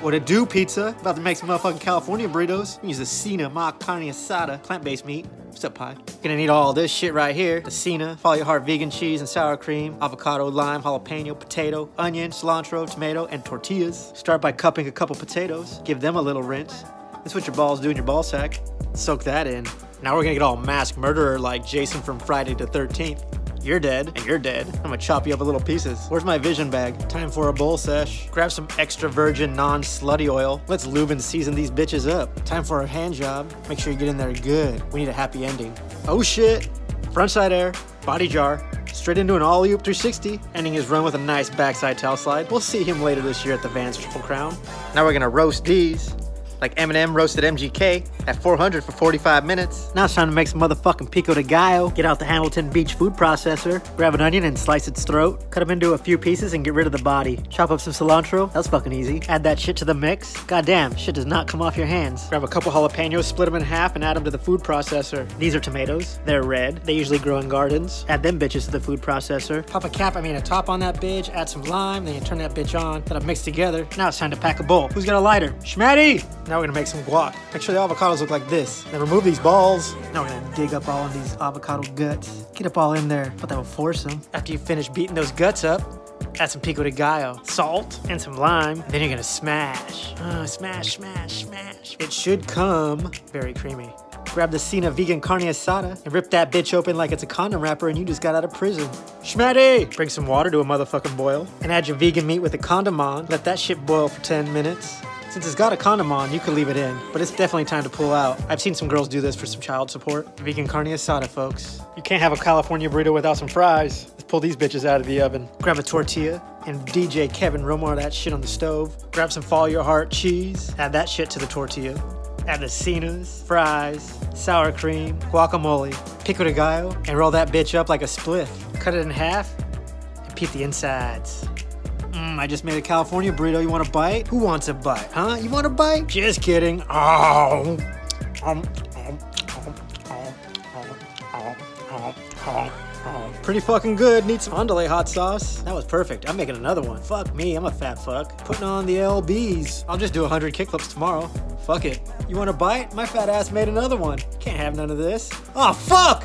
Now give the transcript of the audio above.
What it do, pizza? About to make some motherfucking California burritos. Use the Cena mock carne asada, plant-based meat. What's up, pie? Gonna need all this shit right here. The Cena, follow your heart vegan cheese and sour cream, avocado, lime, jalapeno, potato, onion, cilantro, tomato, and tortillas. Start by cupping a couple potatoes. Give them a little rinse. That's what your balls do in your ball sack. Soak that in. Now we're gonna get all masked murderer like Jason from Friday the 13th. You're dead, and you're dead. I'm gonna chop you up in little pieces. Where's my vision bag? Time for a bowl sesh. Grab some extra virgin, non-slutty oil. Let's lube and season these bitches up. Time for a hand job. Make sure you get in there good. We need a happy ending. Oh shit! Frontside air, body jar, straight into an all-oop 360, ending his run with a nice backside tail slide. We'll see him later this year at the Vans Triple Crown. Now we're gonna roast these like Eminem roasted MGK at 400 for 45 minutes. Now it's time to make some motherfucking pico de gallo. Get out the Hamilton Beach food processor, grab an onion and slice its throat, cut them into a few pieces and get rid of the body. Chop up some cilantro, that's fucking easy. Add that shit to the mix. Goddamn, shit does not come off your hands. Grab a couple jalapenos, split them in half and add them to the food processor. These are tomatoes, they're red, they usually grow in gardens. Add them bitches to the food processor. Pop a cap, I mean a top on that bitch, add some lime, then you turn that bitch on, let it mix together. Now it's time to pack a bowl. Who's got a lighter? Schmatty! Now we're gonna make some guac. Make sure the avocados look like this. Then remove these balls. Now we're gonna dig up all of these avocado guts. Get up all in there, but that will force them. After you finish beating those guts up, add some pico de gallo, salt, and some lime. And then you're gonna smash. Uh, smash, smash, smash. It should come very creamy. Grab the Cena vegan carne asada and rip that bitch open like it's a condom wrapper and you just got out of prison. Schmatty! Bring some water to a motherfucking boil and add your vegan meat with a condom on. Let that shit boil for 10 minutes. Since it's got a condom on, you can leave it in, but it's definitely time to pull out. I've seen some girls do this for some child support. Vegan carne asada, folks. You can't have a California burrito without some fries. Let's pull these bitches out of the oven. Grab a tortilla and DJ Kevin Romar that shit on the stove. Grab some Follow Your Heart cheese. Add that shit to the tortilla. Add the cenas, fries, sour cream, guacamole, pico de gallo, and roll that bitch up like a spliff. Cut it in half and peep the insides. Mmm, I just made a California burrito. You want a bite? Who wants a bite, huh? You want a bite? Just kidding. Oh. Um, um, um, Pretty fucking good. Need some underlay hot sauce. That was perfect. I'm making another one. Fuck me, I'm a fat fuck. Putting on the LBs. I'll just do 100 kickflips tomorrow. Fuck it. You want a bite? My fat ass made another one. Can't have none of this. Oh, fuck!